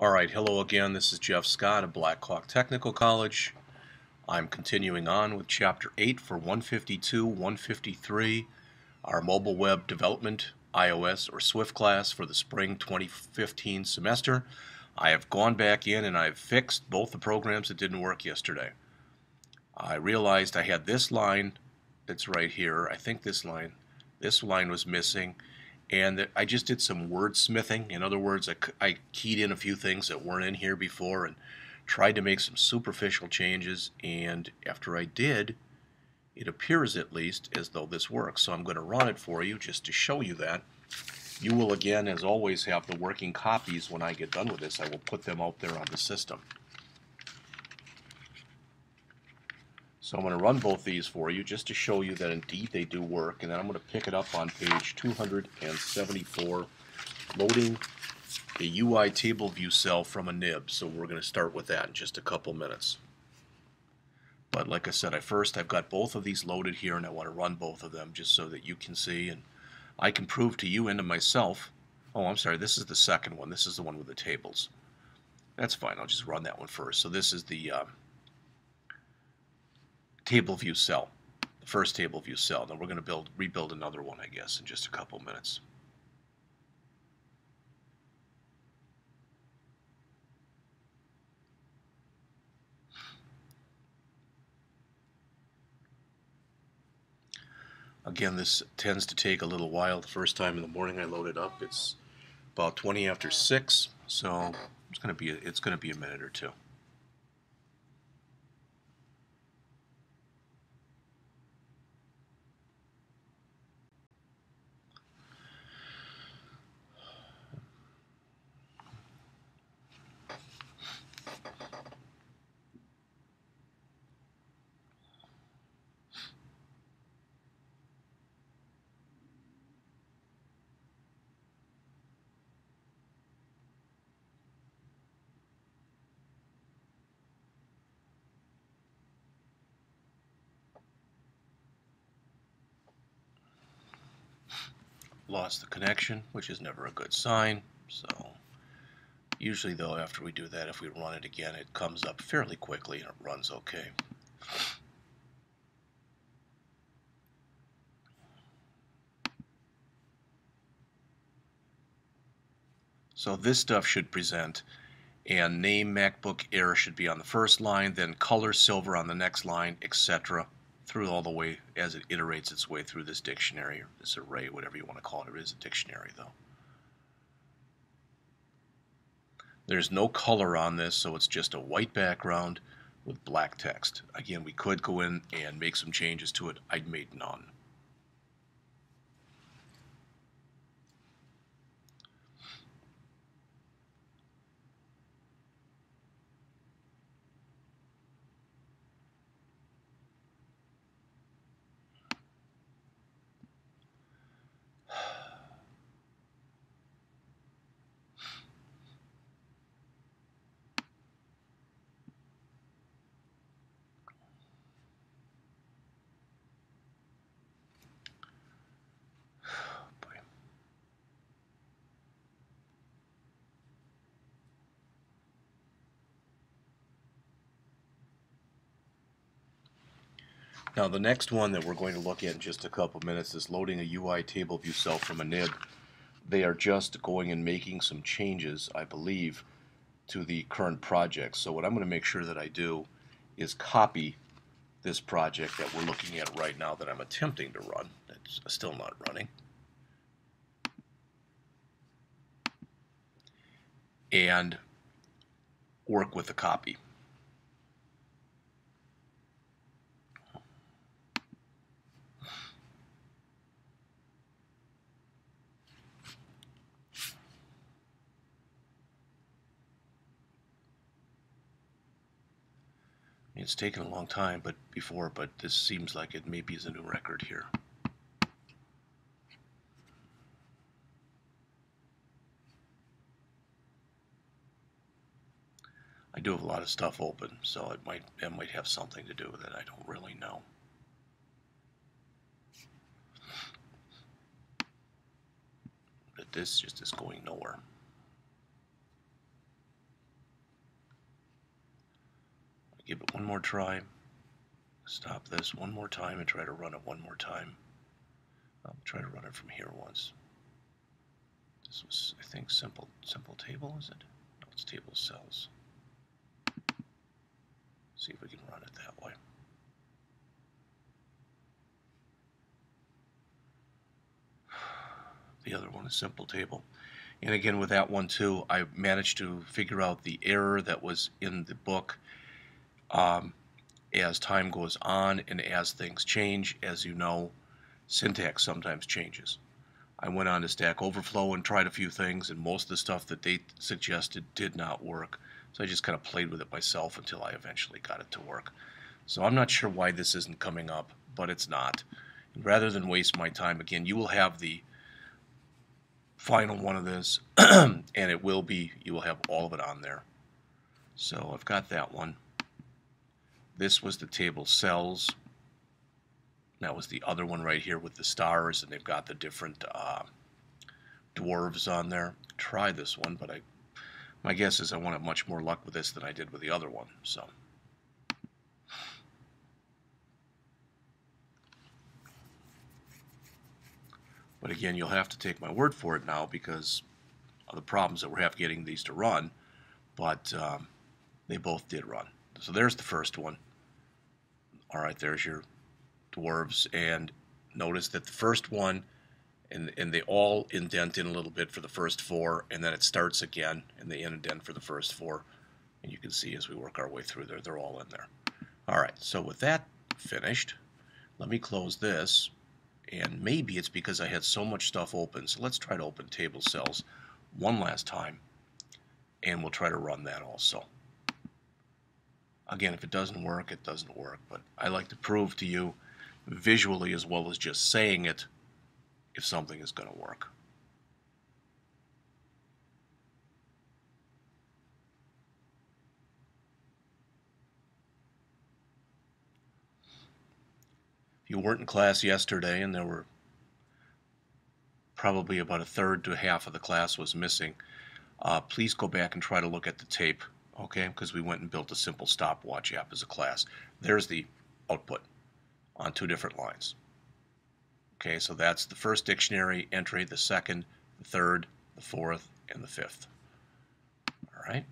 Alright, hello again. This is Jeff Scott of Blackhawk Technical College. I'm continuing on with Chapter 8 for 152, 153, our mobile web development iOS or Swift class for the spring 2015 semester. I have gone back in and I've fixed both the programs that didn't work yesterday. I realized I had this line that's right here. I think this line, this line was missing and I just did some wordsmithing. In other words, I, I keyed in a few things that weren't in here before and tried to make some superficial changes. And after I did, it appears at least as though this works. So I'm going to run it for you just to show you that. You will again, as always, have the working copies when I get done with this. I will put them out there on the system. So I'm going to run both these for you just to show you that indeed they do work. And then I'm going to pick it up on page 274, loading the UI table view cell from a nib. So we're going to start with that in just a couple minutes. But like I said, I first I've got both of these loaded here and I want to run both of them just so that you can see and I can prove to you and to myself. Oh, I'm sorry, this is the second one. This is the one with the tables. That's fine. I'll just run that one first. So this is the uh, table view cell, the first table view cell. Then we're going to build rebuild another one, I guess, in just a couple minutes. Again, this tends to take a little while. The first time in the morning I load it up, it's about 20 after 6, so it's going to be a, it's going to be a minute or two. Lost the connection, which is never a good sign. So usually though, after we do that, if we run it again, it comes up fairly quickly and it runs okay. So this stuff should present and name MacBook Air should be on the first line, then color silver on the next line, etc through all the way as it iterates its way through this dictionary or this array, whatever you want to call it. It is a dictionary, though. There's no color on this, so it's just a white background with black text. Again, we could go in and make some changes to it. I'd made none. Now the next one that we're going to look at in just a couple minutes is loading a UI table view cell from a nib. They are just going and making some changes, I believe, to the current project. So what I'm going to make sure that I do is copy this project that we're looking at right now that I'm attempting to run. It's still not running. And work with the copy. It's taken a long time, but before, but this seems like it maybe is a new record here. I do have a lot of stuff open, so it might it might have something to do with it. I don't really know. But this just is going nowhere. Give it one more try. Stop this one more time and try to run it one more time. I'll try to run it from here once. This was, I think, simple simple table, is it? No, it's table cells. See if we can run it that way. The other one is simple table. And again, with that one too, I managed to figure out the error that was in the book um, as time goes on and as things change. As you know, syntax sometimes changes. I went on to Stack Overflow and tried a few things, and most of the stuff that they suggested did not work. So I just kind of played with it myself until I eventually got it to work. So I'm not sure why this isn't coming up, but it's not. And rather than waste my time, again, you will have the final one of this, and it will be, you will have all of it on there. So I've got that one. This was the table cells. That was the other one right here with the stars, and they've got the different uh, dwarves on there. Try this one, but I, my guess is I wanted much more luck with this than I did with the other one. So. But again, you'll have to take my word for it now because of the problems that we're having getting these to run. But um, they both did run. So there's the first one. All right, there's your dwarves. And notice that the first one, and, and they all indent in a little bit for the first four, and then it starts again, and they indent for the first four. And you can see as we work our way through there, they're all in there. All right, so with that finished, let me close this and maybe it's because I had so much stuff open. So let's try to open table cells one last time and we'll try to run that also. Again, if it doesn't work, it doesn't work, but I like to prove to you visually as well as just saying it if something is going to work. If you weren't in class yesterday and there were probably about a third to half of the class was missing, uh, please go back and try to look at the tape, okay? Because we went and built a simple stopwatch app as a class. There's the output on two different lines. Okay, so that's the first dictionary entry, the second, the third, the fourth, and the fifth. All right,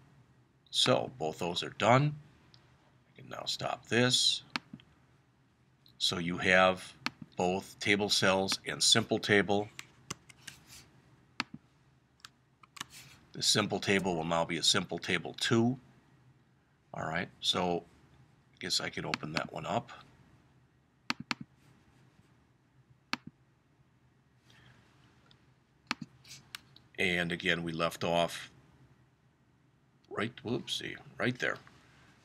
so both those are done. I can now stop this. So you have both table cells and simple table. The simple table will now be a simple table 2. All right, so I guess I could open that one up. And again, we left off right, whoopsie, right there. It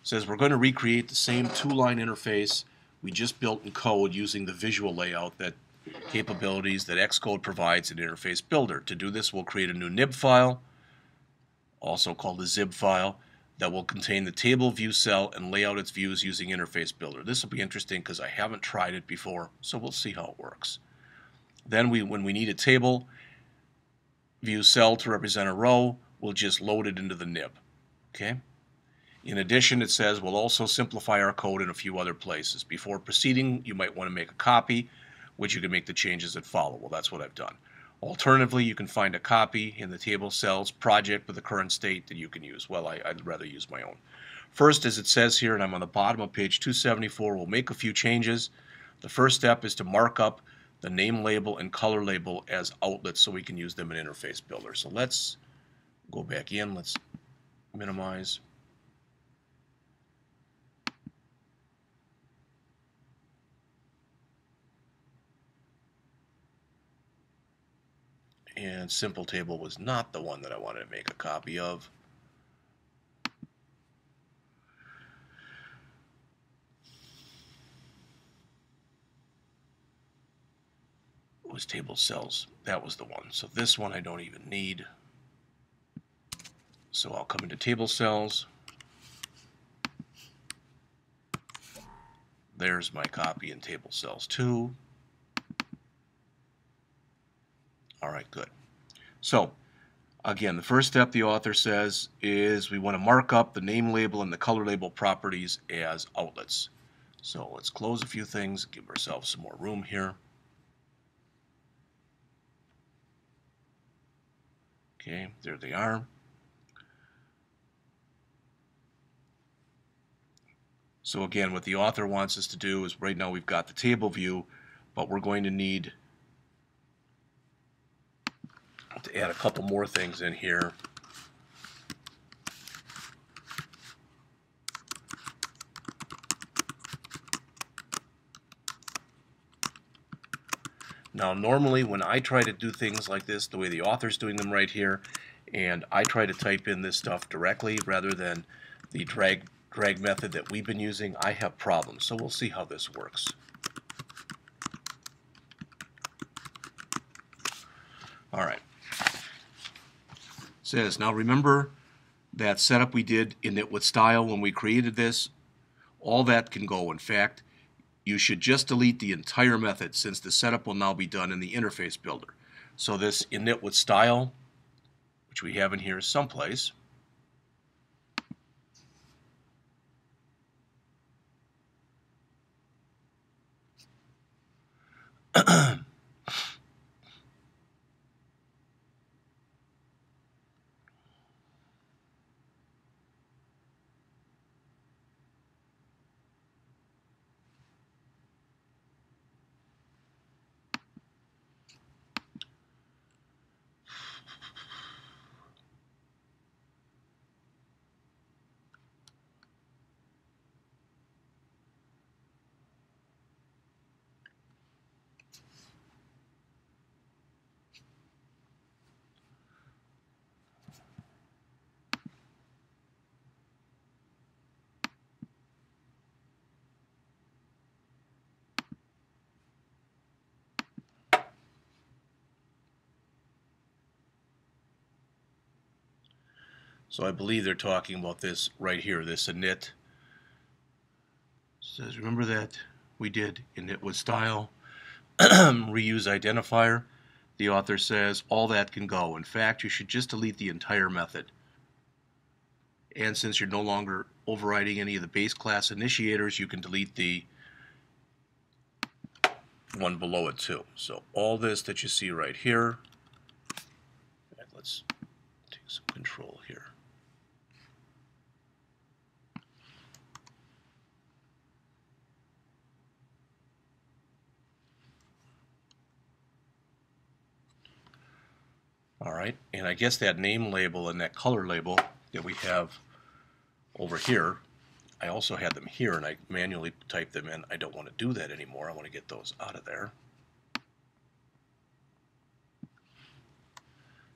says we're going to recreate the same two-line interface we just built in code using the visual layout that capabilities that Xcode provides in Interface Builder. To do this, we'll create a new nib file, also called a xib file, that will contain the table view cell and lay out its views using Interface Builder. This will be interesting because I haven't tried it before, so we'll see how it works. Then we, when we need a table view cell to represent a row, we'll just load it into the nib. Okay. In addition, it says we'll also simplify our code in a few other places. Before proceeding, you might want to make a copy, which you can make the changes that follow. Well, that's what I've done. Alternatively, you can find a copy in the table cells project with the current state that you can use. Well, I, would rather use my own. First, as it says here, and I'm on the bottom of page 274, we'll make a few changes. The first step is to mark up the name label and color label as outlets so we can use them in Interface Builder. So let's go back in. Let's minimize. And simple table was not the one that I wanted to make a copy of. It was table cells. That was the one. So this one I don't even need. So I'll come into table cells. There's my copy in table cells 2. All right, good. So Again, the first step the author says is we want to mark up the name label and the color label properties as outlets. So let's close a few things, give ourselves some more room here. Okay, there they are. So again, what the author wants us to do is right now we've got the table view, but we're going to need to add a couple more things in here. Now normally when I try to do things like this, the way the author's doing them right here, and I try to type in this stuff directly rather than the drag drag method that we've been using, I have problems. So we'll see how this works. All right. Says, now remember that setup we did in it with style when we created this? All that can go. In fact, you should just delete the entire method since the setup will now be done in the interface builder. So this init with style, which we have in here someplace, So I believe they're talking about this right here, this init. It Says, remember that we did init with style, reuse identifier. The author says all that can go. In fact, you should just delete the entire method. And since you're no longer overriding any of the base class initiators, you can delete the one below it too. So all this that you see right here, let's take some control here. All right, and I guess that name label and that color label that we have over here, I also had them here and I manually typed them in. I don't want to do that anymore. I want to get those out of there.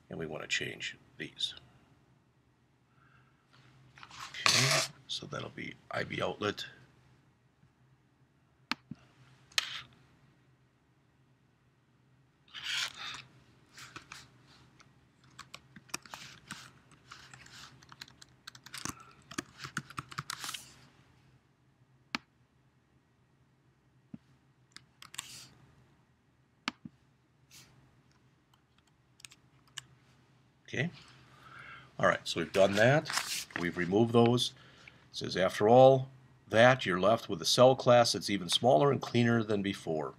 And we want to change these. Okay, so that'll be IB outlet. Okay. All right, so we've done that. We've removed those. It says, after all that, you're left with a cell class that's even smaller and cleaner than before.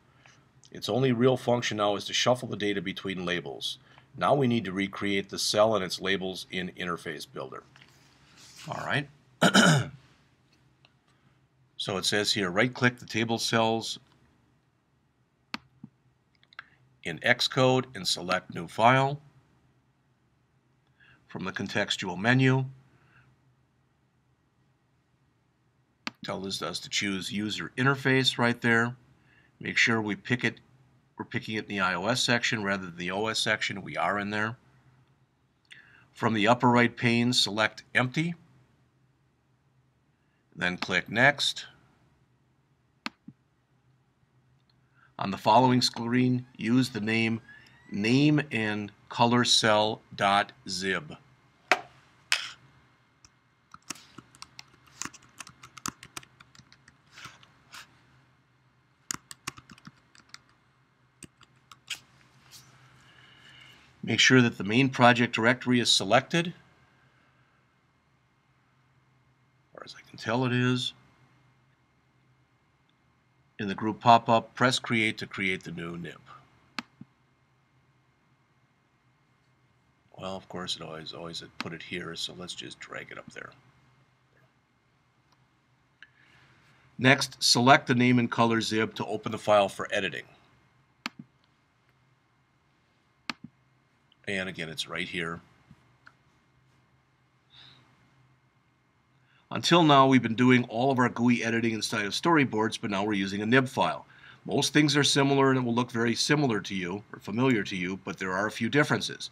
Its only real function now is to shuffle the data between labels. Now we need to recreate the cell and its labels in Interface Builder. All right. so it says here, right-click the table cells in Xcode and select New File from the contextual menu. Tells us to choose user interface right there. Make sure we pick it, we're picking it in the iOS section rather than the OS section. We are in there. From the upper right pane, select empty. Then click next. On the following screen, use the name name and color cell dot xib. Make sure that the main project directory is selected. Or as I can tell it is. In the group pop-up, press create to create the new nib. Well, of course, it always always put it here, so let's just drag it up there. Next, select the name and color xib to open the file for editing. And again, it's right here. Until now, we've been doing all of our GUI editing inside of storyboards, but now we're using a nib file. Most things are similar and it will look very similar to you, or familiar to you, but there are a few differences.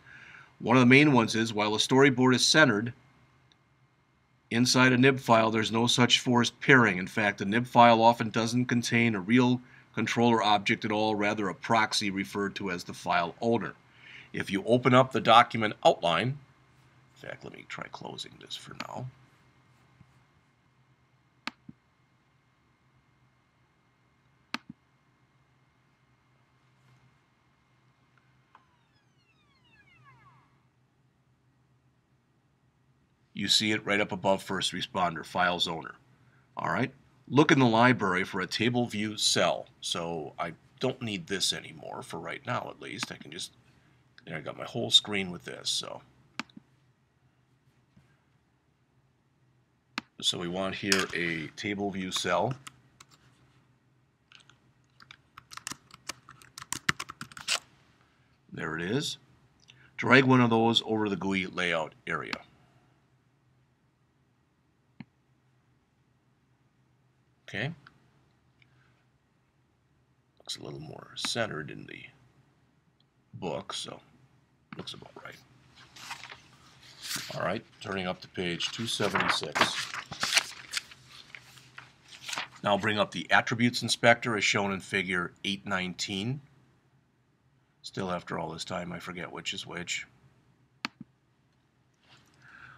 One of the main ones is, while a storyboard is centered, inside a nib file there's no such forced pairing. In fact, a nib file often doesn't contain a real controller object at all, rather a proxy referred to as the file owner. If you open up the document outline, in fact, let me try closing this for now. You see it right up above first responder, files owner. All right. Look in the library for a table view cell. So I don't need this anymore for right now at least. I can just, there I got my whole screen with this. So, so we want here a table view cell. There it is. Drag one of those over the GUI layout area. Okay. Looks a little more centered in the book, so looks about right. All right, turning up to page 276. Now I'll bring up the Attributes Inspector as shown in figure 819. Still after all this time, I forget which is which.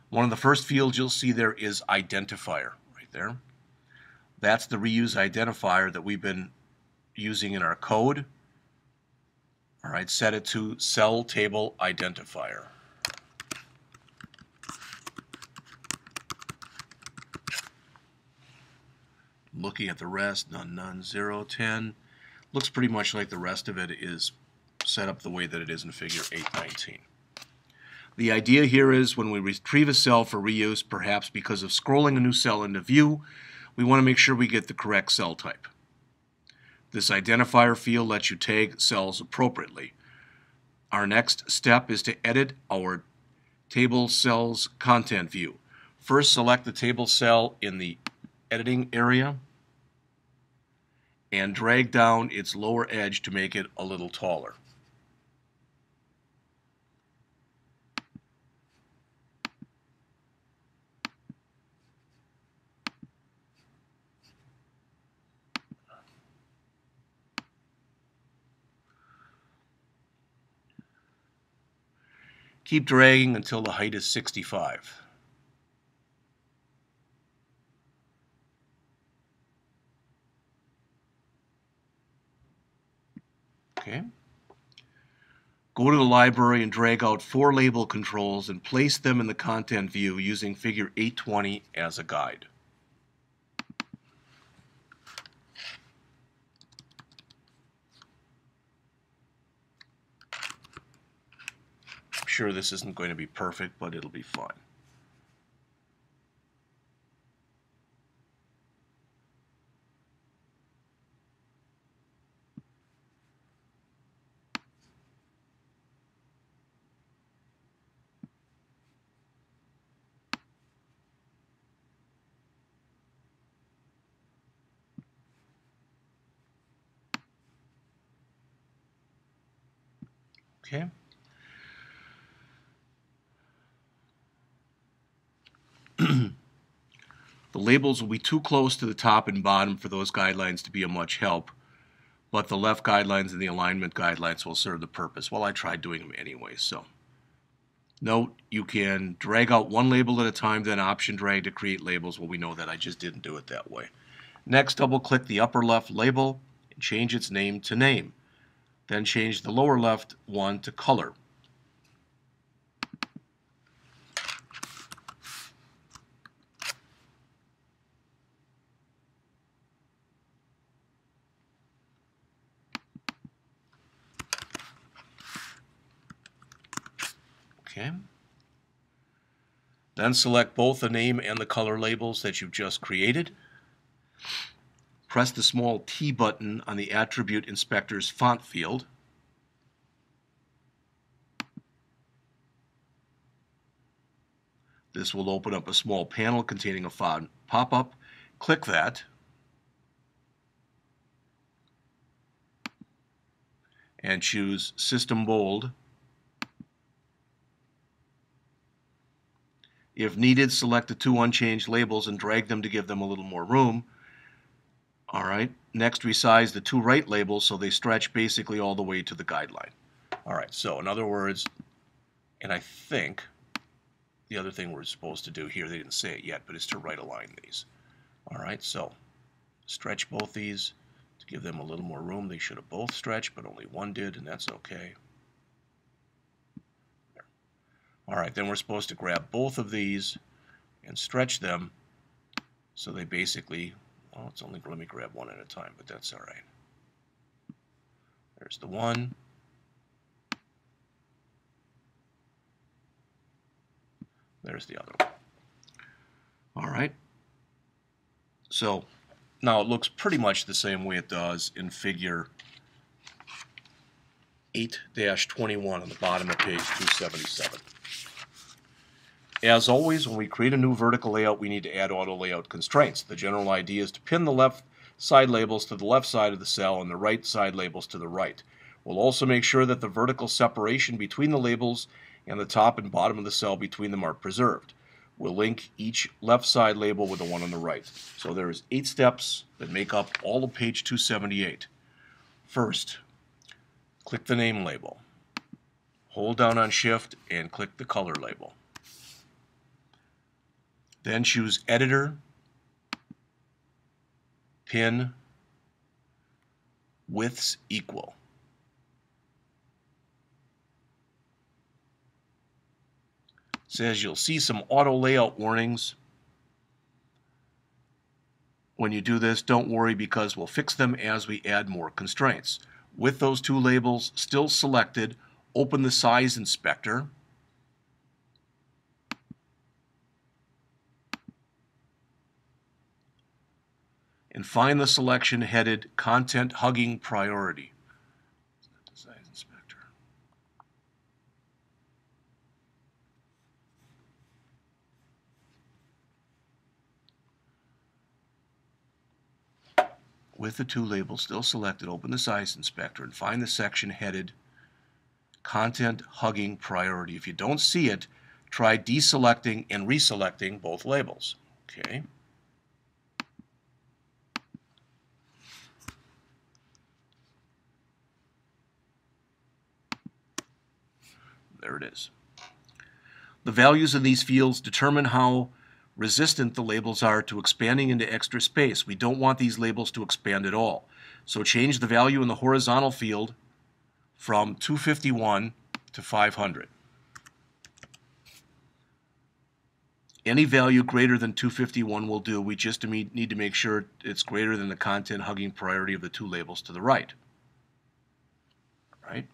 One of the first fields you'll see there is Identifier, right there. That's the reuse identifier that we've been using in our code. All right, set it to cell table identifier. Looking at the rest, none, none, 0, 10. Looks pretty much like the rest of it is set up the way that it is in figure 819. The idea here is when we retrieve a cell for reuse, perhaps because of scrolling a new cell into view, we want to make sure we get the correct cell type. This identifier field lets you tag cells appropriately. Our next step is to edit our table cells content view. First select the table cell in the editing area and drag down its lower edge to make it a little taller. Keep dragging until the height is 65. Okay. Go to the library and drag out four label controls and place them in the content view using figure 820 as a guide. Sure this isn't going to be perfect, but it'll be fun. Okay. the labels will be too close to the top and bottom for those guidelines to be of much help, but the left guidelines and the alignment guidelines will serve the purpose. Well, I tried doing them anyway, so. Note, you can drag out one label at a time, then option drag to create labels. Well, we know that. I just didn't do it that way. Next, double-click the upper left label and change its name to name. Then change the lower left one to color. Okay. Then select both the name and the color labels that you've just created. Press the small T button on the Attribute Inspector's font field. This will open up a small panel containing a font pop-up. Click that. And choose System Bold. If needed, select the two unchanged labels and drag them to give them a little more room. All right. Next, resize the two right labels so they stretch basically all the way to the guideline. All right. So in other words, and I think the other thing we're supposed to do here, they didn't say it yet, but is to right align these. All right. So stretch both these to give them a little more room. They should have both stretched, but only one did, and that's okay. All right, then we're supposed to grab both of these and stretch them so they basically, well, it's only, let me grab one at a time, but that's all right. There's the one. There's the other one. All right. So now it looks pretty much the same way it does in figure 8-21 on the bottom of page 277. As always, when we create a new vertical layout, we need to add auto layout constraints. The general idea is to pin the left side labels to the left side of the cell and the right side labels to the right. We'll also make sure that the vertical separation between the labels and the top and bottom of the cell between them are preserved. We'll link each left side label with the one on the right. So there's eight steps that make up all of page 278. First, click the name label. Hold down on shift and click the color label. Then choose Editor, Pin, Widths Equal. says you'll see some auto layout warnings. When you do this, don't worry because we'll fix them as we add more constraints. With those two labels still selected, open the size inspector and find the selection headed Content Hugging Priority. With the two labels still selected, open the size inspector and find the section headed Content Hugging Priority. If you don't see it, try deselecting and reselecting both labels. Okay. There it is. The values in these fields determine how resistant the labels are to expanding into extra space. We don't want these labels to expand at all. So change the value in the horizontal field from 251 to 500. Any value greater than 251 will do. We just need to make sure it's greater than the content hugging priority of the two labels to the right. Right?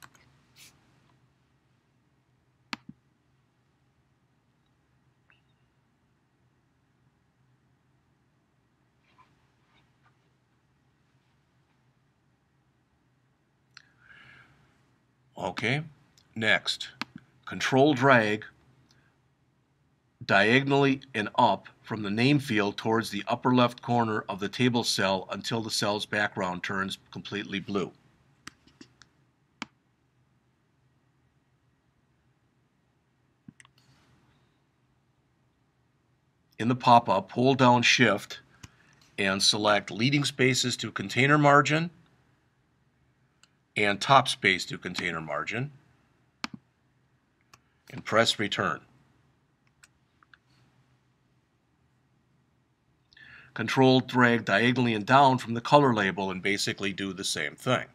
Okay, next, control drag diagonally and up from the name field towards the upper left corner of the table cell until the cell's background turns completely blue. In the pop-up, hold down Shift and select leading spaces to container margin and top space to container margin and press return. Control drag diagonally and down from the color label and basically do the same thing.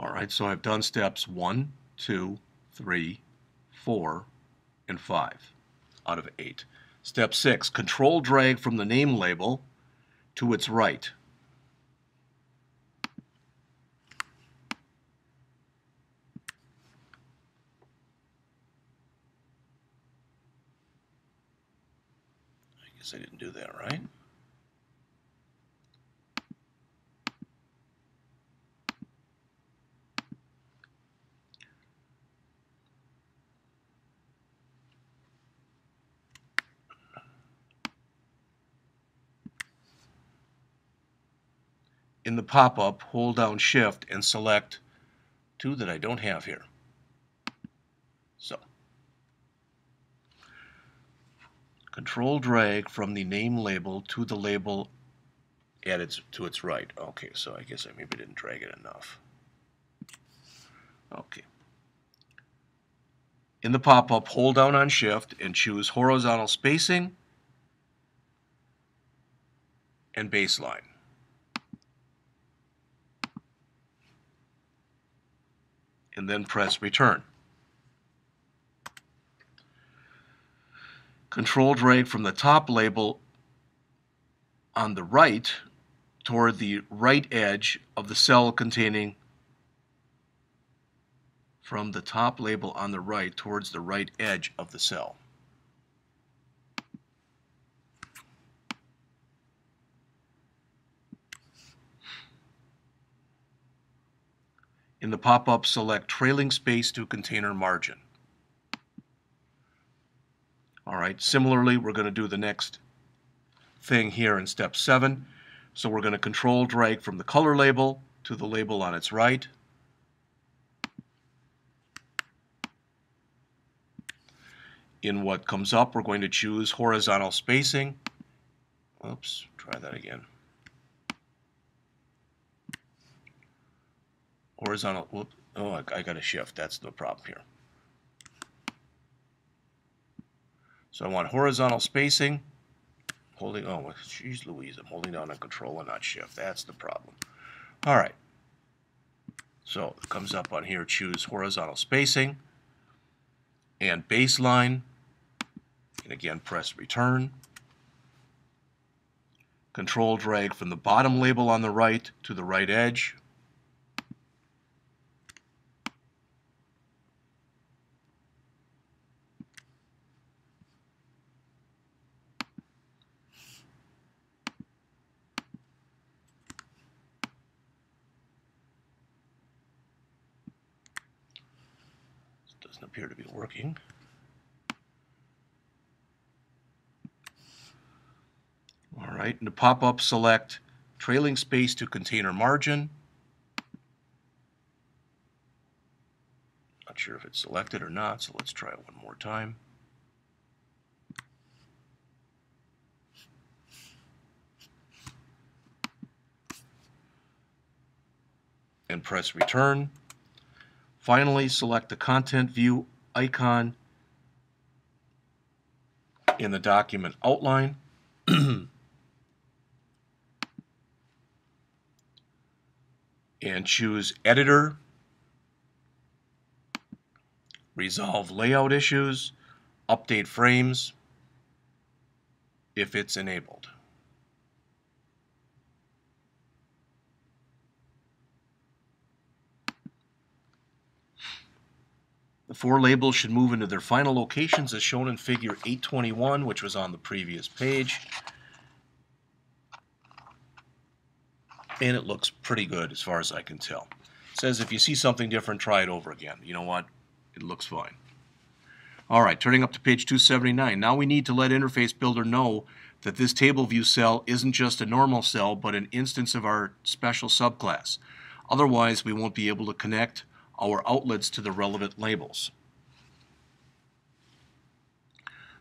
All right, so I've done steps one, two, 3, 4, and 5 out of 8. Step 6, control drag from the name label to its right. I guess I didn't do that right. In the pop-up, hold down shift and select two that I don't have here. So, control drag from the name label to the label at its to its right. Okay, so I guess I maybe didn't drag it enough. Okay. In the pop-up, hold down on shift and choose horizontal spacing and baseline. And then press return. Control drag from the top label on the right toward the right edge of the cell containing from the top label on the right towards the right edge of the cell. In the pop-up, select trailing space to container margin. All right, similarly, we're going to do the next thing here in step 7. So we're going to control drag from the color label to the label on its right. In what comes up, we're going to choose horizontal spacing. Oops, try that again. Horizontal, whoop, oh, I, I got a shift, that's the problem here. So I want horizontal spacing, holding, oh, geez Louise, I'm holding down on control and not shift, that's the problem. All right, so it comes up on here, choose horizontal spacing and baseline, and again press return. Control drag from the bottom label on the right to the right edge. Doesn't appear to be working. All right, in the pop-up, select trailing space to container margin. Not sure if it's selected or not, so let's try it one more time. And press return. Finally, select the Content View icon in the document outline. and choose Editor, Resolve Layout Issues, Update Frames if it's enabled. The four labels should move into their final locations as shown in figure 821, which was on the previous page. And it looks pretty good as far as I can tell. It says if you see something different, try it over again. You know what? It looks fine. All right, turning up to page 279. Now we need to let Interface Builder know that this table view cell isn't just a normal cell, but an instance of our special subclass. Otherwise, we won't be able to connect our outlets to the relevant labels.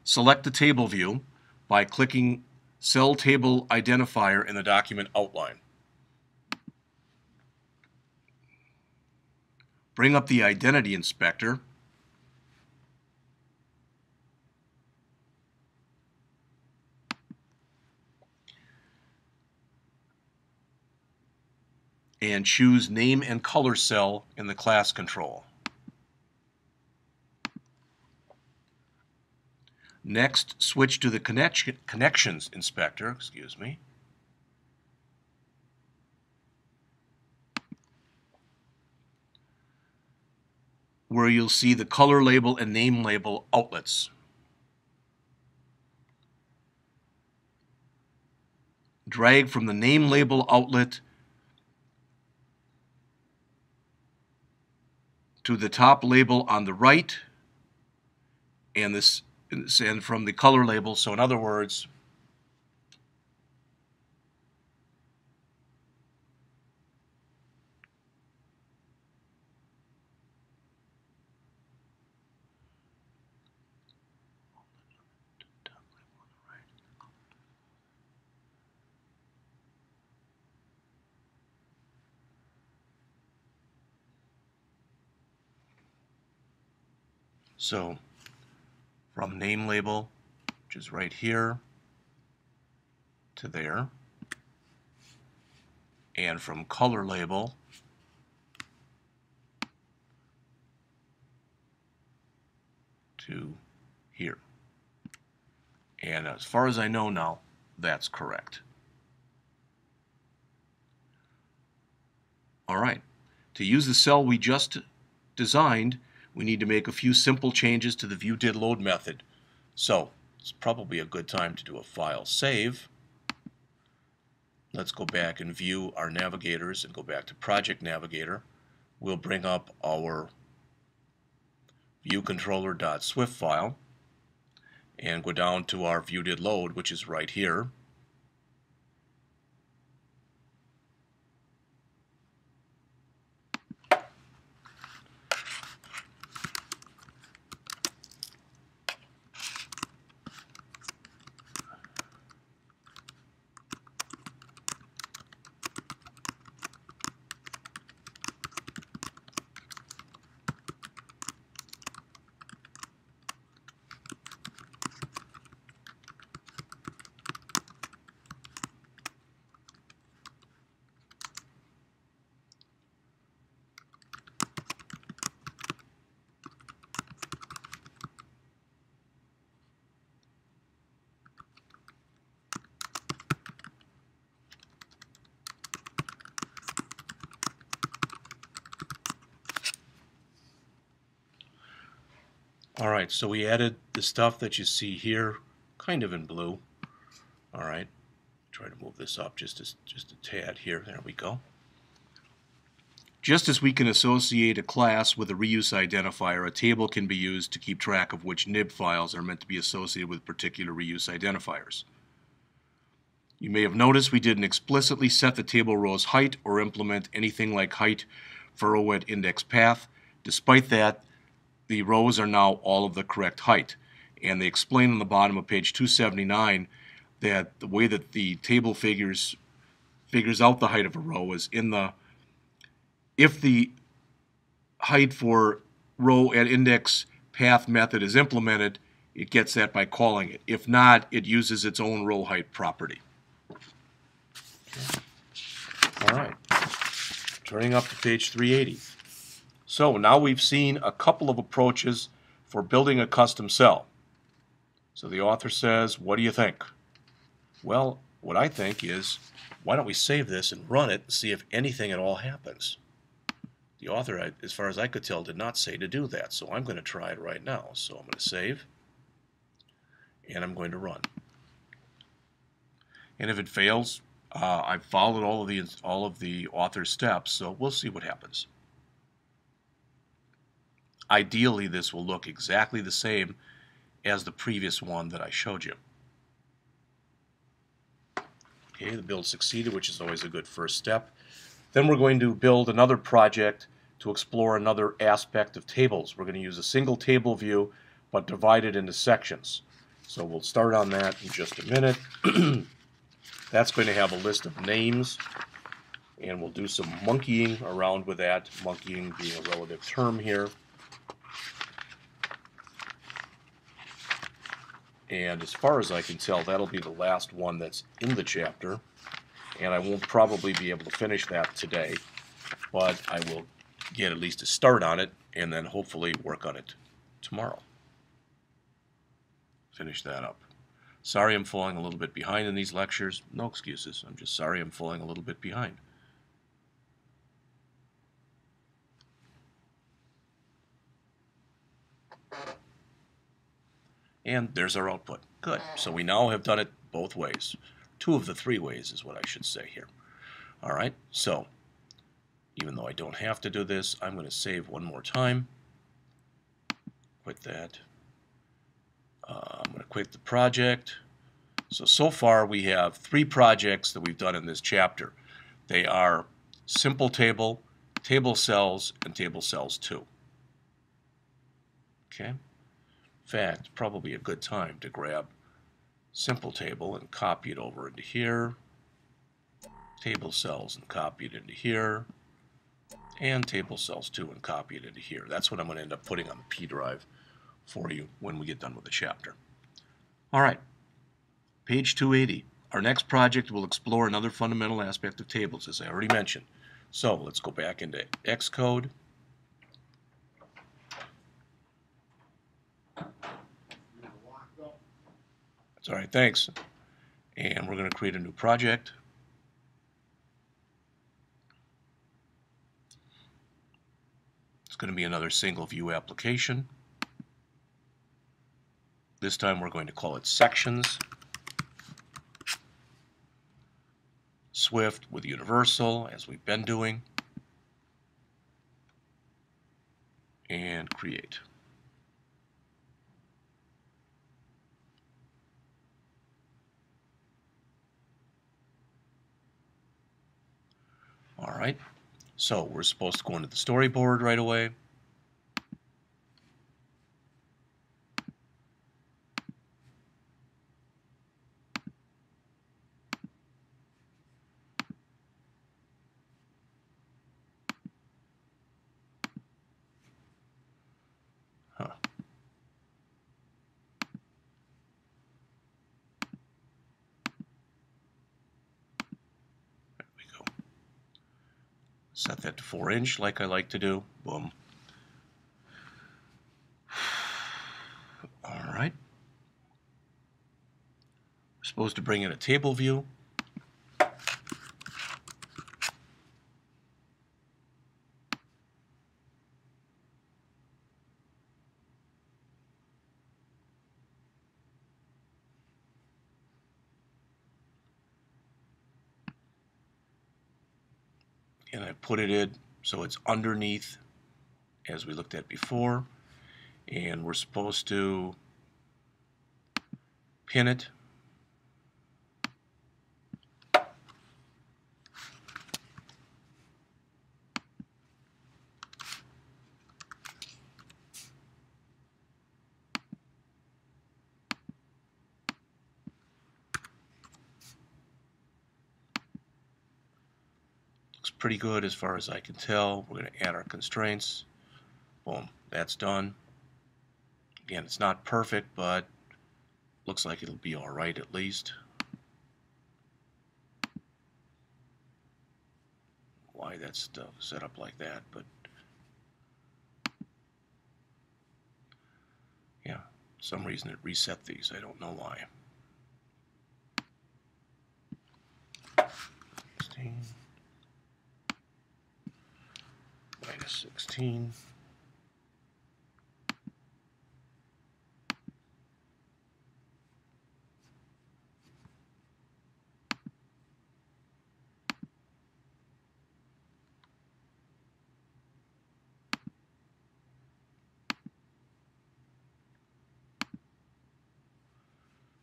Select the table view by clicking Cell Table Identifier in the document outline. Bring up the Identity Inspector and choose Name and Color Cell in the class control. Next, switch to the connection, Connections Inspector, excuse me. where you'll see the color label and name label outlets. Drag from the name label outlet to the top label on the right and this and from the color label. So in other words, So from name label, which is right here, to there, and from color label to here. And as far as I know now, that's correct. All right. To use the cell we just designed, we need to make a few simple changes to the view did load method. So it's probably a good time to do a file save. Let's go back and view our navigators and go back to Project Navigator. We'll bring up our viewcontroller.swift file and go down to our view did load, which is right here. All right, so we added the stuff that you see here, kind of in blue. All right, try to move this up just a, just a tad here. There we go. Just as we can associate a class with a reuse identifier, a table can be used to keep track of which nib files are meant to be associated with particular reuse identifiers. You may have noticed we didn't explicitly set the table row's height or implement anything like height for row at index path. Despite that, the rows are now all of the correct height. And they explain on the bottom of page 279 that the way that the table figures figures out the height of a row is in the if the height for row at index path method is implemented, it gets that by calling it. If not, it uses its own row height property. All right. Turning up to page 380. So now we've seen a couple of approaches for building a custom cell. So the author says, what do you think? Well, what I think is, why don't we save this and run it and see if anything at all happens? The author, as far as I could tell, did not say to do that, so I'm going to try it right now. So I'm going to save, and I'm going to run. And if it fails, uh, I've followed all of the all of the author's steps, so we'll see what happens. Ideally, this will look exactly the same as the previous one that I showed you. Okay, the build succeeded, which is always a good first step. Then we're going to build another project to explore another aspect of tables. We're going to use a single table view, but divide it into sections. So we'll start on that in just a minute. That's going to have a list of names, and we'll do some monkeying around with that, monkeying being a relative term here. And as far as I can tell, that'll be the last one that's in the chapter. And I won't probably be able to finish that today, but I will get at least a start on it and then hopefully work on it tomorrow. finish that up. Sorry I'm falling a little bit behind in these lectures. No excuses. I'm just sorry I'm falling a little bit behind. And there's our output. Good. So we now have done it both ways. Two of the three ways is what I should say here. All right, so even though I don't have to do this, I'm going to save one more time. Quit that. Uh, I'm going to quit the project. So, so far we have three projects that we've done in this chapter. They are simple table, table cells, and table cells 2. Okay? Fact, probably a good time to grab simple table and copy it over into here, table cells and copy it into here, and table cells 2 and copy it into here. That's what I'm going to end up putting on the P drive for you when we get done with the chapter. All right, page 280. Our next project will explore another fundamental aspect of tables, as I already mentioned. So let's go back into Xcode. Right, thanks. And we're going to create a new project. It's going to be another single view application. This time we're going to call it sections. Swift with universal, as we've been doing. And create. All right, so we're supposed to go into the storyboard right away. Set that to 4 inch like I like to do. Boom. All right. We're supposed to bring in a table view. and I put it in so it's underneath as we looked at before. And we're supposed to pin it pretty good as far as I can tell. We're going to add our constraints. Boom, that's done. Again, it's not perfect, but looks like it'll be all right at least. Why that's set up like that, but yeah, some reason it reset these. I don't know why. 16. Minus 16.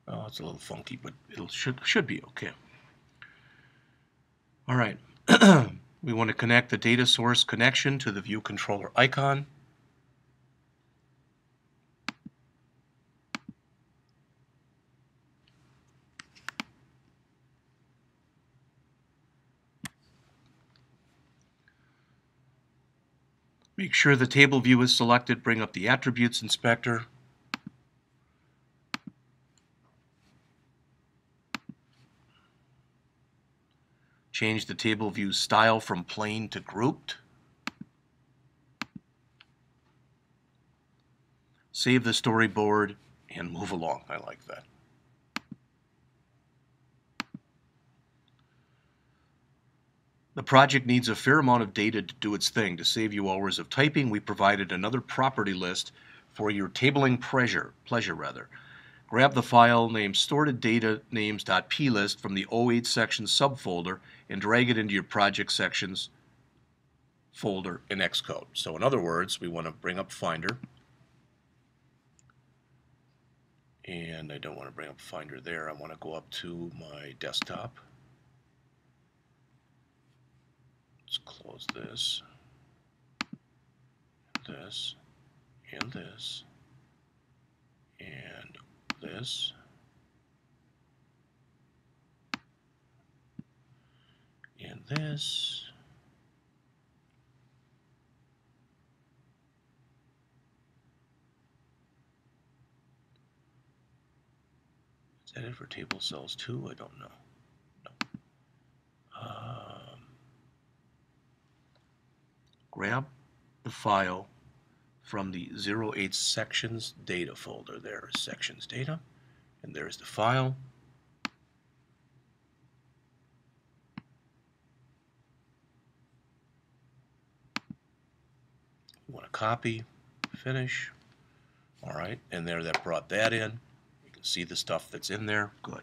Oh, it's a little funky, but it should should be okay. All right. We want to connect the data source connection to the view controller icon. Make sure the table view is selected, bring up the attributes inspector. Change the table view style from plain to grouped. Save the storyboard and move along. I like that. The project needs a fair amount of data to do its thing. To save you hours of typing, we provided another property list for your tabling pleasure, pleasure rather. Grab the file named stored data names.plist from the 08 section subfolder and drag it into your project sections folder in Xcode. So in other words, we want to bring up Finder. And I don't want to bring up Finder there. I want to go up to my desktop. Let's close this, this, and this, and this. And this. Is that it for table cells too? I don't know. No. Um, grab the file from the 08 sections data folder. There is sections data, and there's the file. Want to copy, finish. All right, and there that brought that in. You can see the stuff that's in there. Good.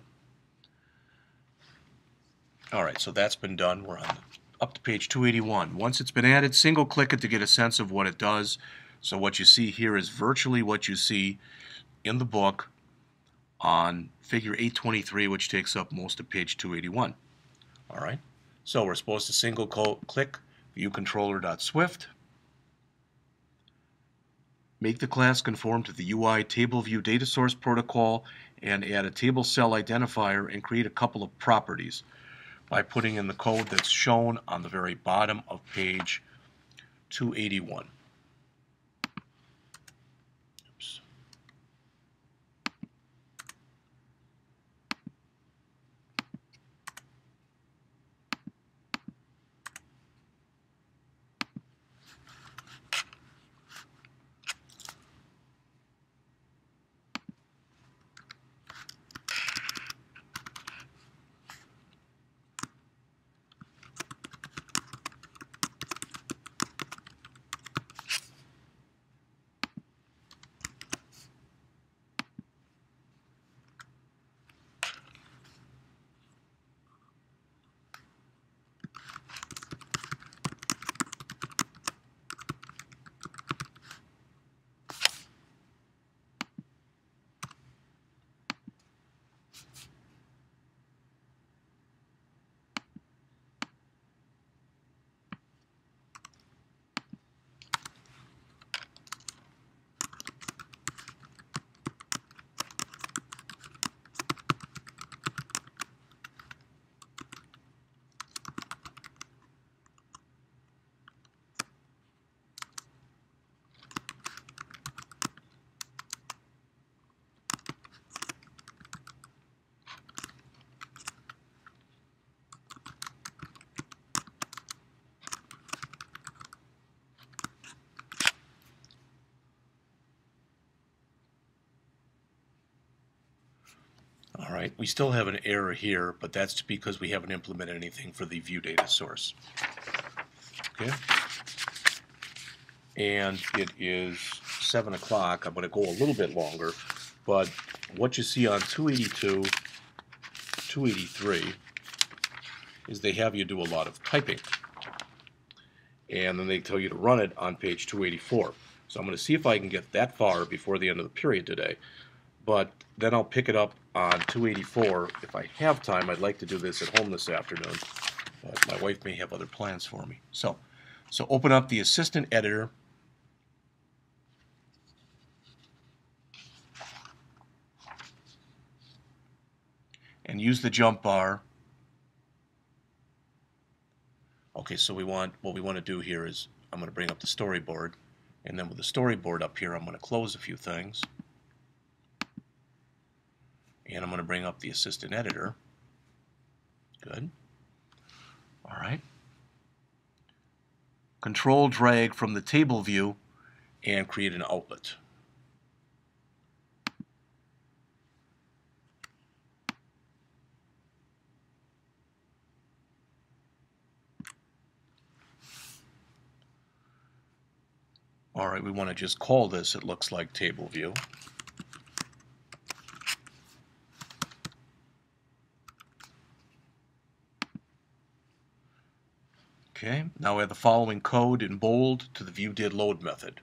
All right, so that's been done. We're on up to page 281. Once it's been added, single click it to get a sense of what it does. So what you see here is virtually what you see in the book on figure 823, which takes up most of page 281. All right, so we're supposed to single click viewcontroller.swift, make the class conform to the UI table view data source protocol, and add a table cell identifier and create a couple of properties by putting in the code that's shown on the very bottom of page 281. Right, we still have an error here, but that's because we haven't implemented anything for the view data source. Okay. And it is 7 o'clock. I'm going to go a little bit longer, but what you see on 282, 283 is they have you do a lot of typing. And then they tell you to run it on page 284. So I'm going to see if I can get that far before the end of the period today. But then I'll pick it up on 284. If I have time, I'd like to do this at home this afternoon. But my wife may have other plans for me. So, so open up the assistant editor. And use the jump bar. Okay, so we want what we want to do here is I'm going to bring up the storyboard. And then with the storyboard up here, I'm going to close a few things and I'm going to bring up the assistant editor. Good. All right. Control drag from the table view and create an outlet. All right, we want to just call this, it looks like table view. Okay, now have the following code in bold to the view did load method.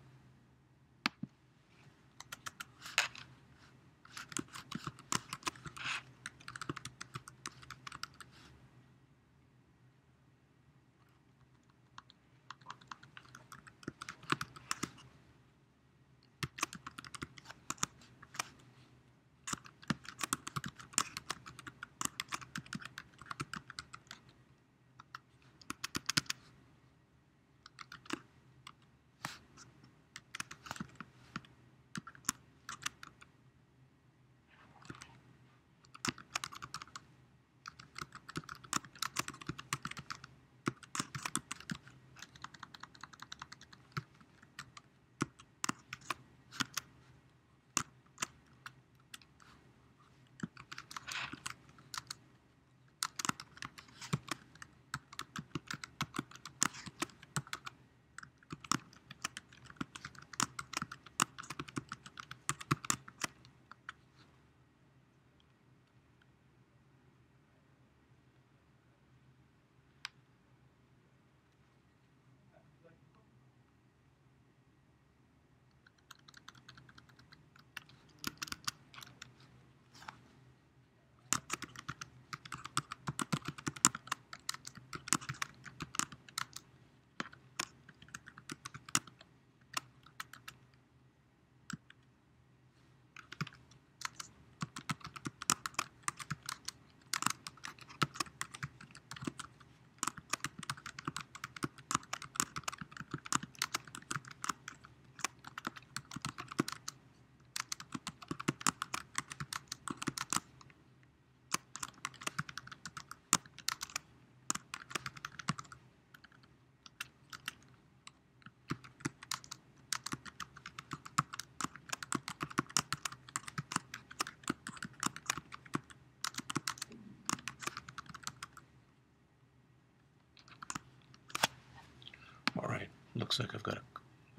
Looks like I've got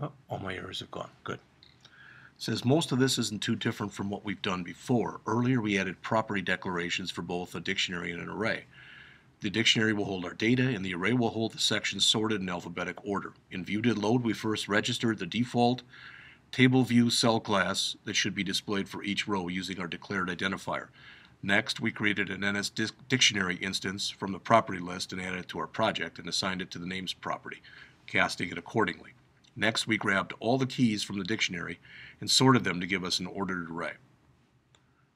oh, all my errors have gone, good. Says most of this isn't too different from what we've done before. Earlier we added property declarations for both a dictionary and an array. The dictionary will hold our data and the array will hold the sections sorted in alphabetic order. In ViewDidLoad we first registered the default table view cell class that should be displayed for each row using our declared identifier. Next, we created an NS dictionary instance from the property list and added it to our project and assigned it to the names property, casting it accordingly. Next, we grabbed all the keys from the dictionary and sorted them to give us an ordered array.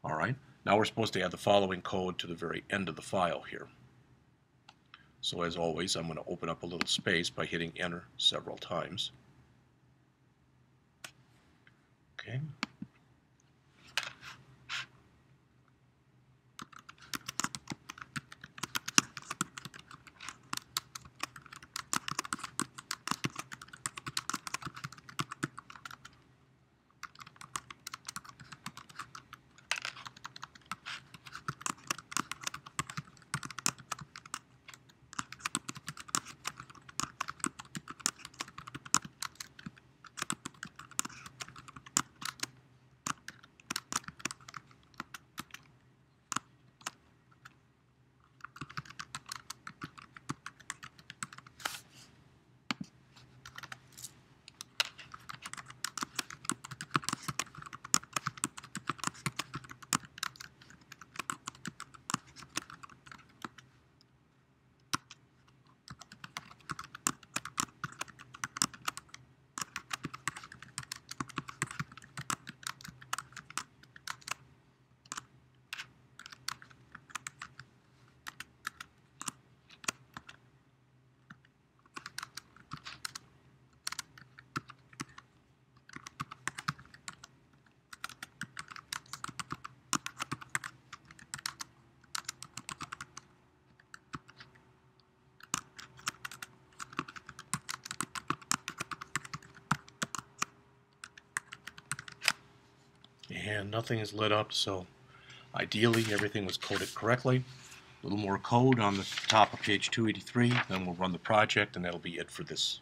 All right, now we're supposed to add the following code to the very end of the file here. So as always, I'm going to open up a little space by hitting enter several times. Okay. And nothing is lit up so ideally everything was coded correctly. A little more code on the top of page 283 then we'll run the project and that'll be it for this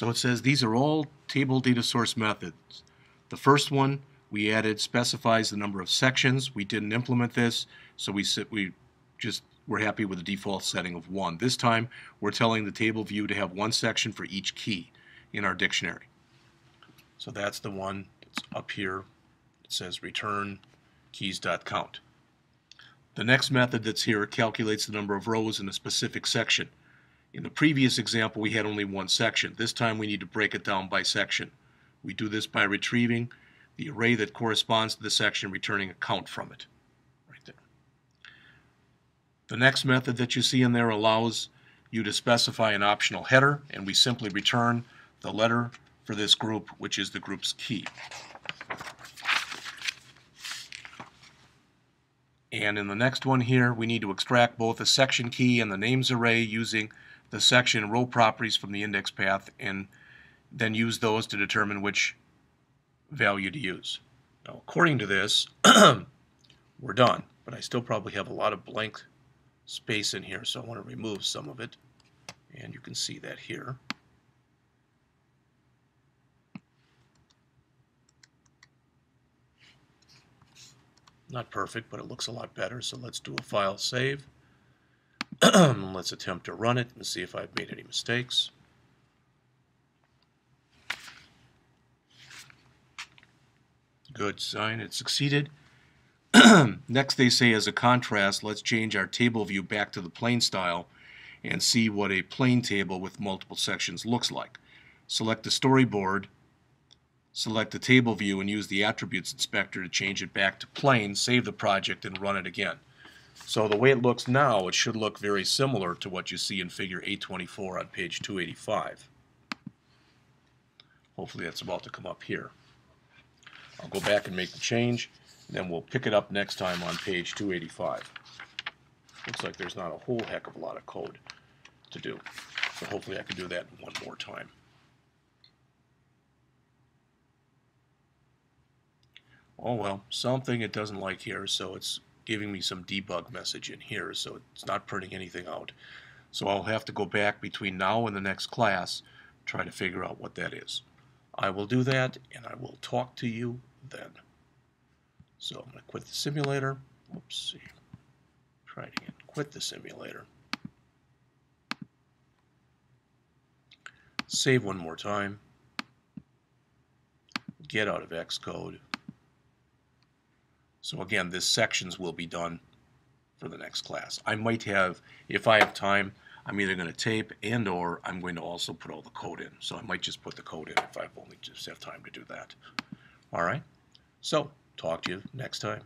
So it says these are all table data source methods. The first one we added specifies the number of sections. We didn't implement this, so we we just we're happy with the default setting of one. This time we're telling the table view to have one section for each key in our dictionary. So that's the one that's up here. It says return keys.count. The next method that's here calculates the number of rows in a specific section. In the previous example, we had only one section. This time we need to break it down by section. We do this by retrieving the array that corresponds to the section returning a count from it. Right there. The next method that you see in there allows you to specify an optional header, and we simply return the letter for this group, which is the group's key. And in the next one here, we need to extract both the section key and the names array using the section row properties from the index path and then use those to determine which value to use. Now, according to this, we're done, but I still probably have a lot of blank space in here, so I want to remove some of it. And you can see that here. Not perfect, but it looks a lot better, so let's do a file save. Let's attempt to run it and see if I've made any mistakes. Good sign, it succeeded. Next they say as a contrast, let's change our table view back to the plain style and see what a plain table with multiple sections looks like. Select the storyboard Select the table view and use the attributes inspector to change it back to plain, save the project, and run it again. So the way it looks now, it should look very similar to what you see in figure 824 on page 285. Hopefully that's about to come up here. I'll go back and make the change, and then we'll pick it up next time on page 285. Looks like there's not a whole heck of a lot of code to do, but hopefully I can do that one more time. oh well, something it doesn't like here, so it's giving me some debug message in here, so it's not printing anything out. So I'll have to go back between now and the next class, try to figure out what that is. I will do that, and I will talk to you then. So I'm going to quit the simulator. Oops, see. Try it again. Quit the simulator. Save one more time. Get out of Xcode. So again, this sections will be done for the next class. I might have, if I have time, I'm either going to tape and or I'm going to also put all the code in. So I might just put the code in if I only just have time to do that. All right. So talk to you next time.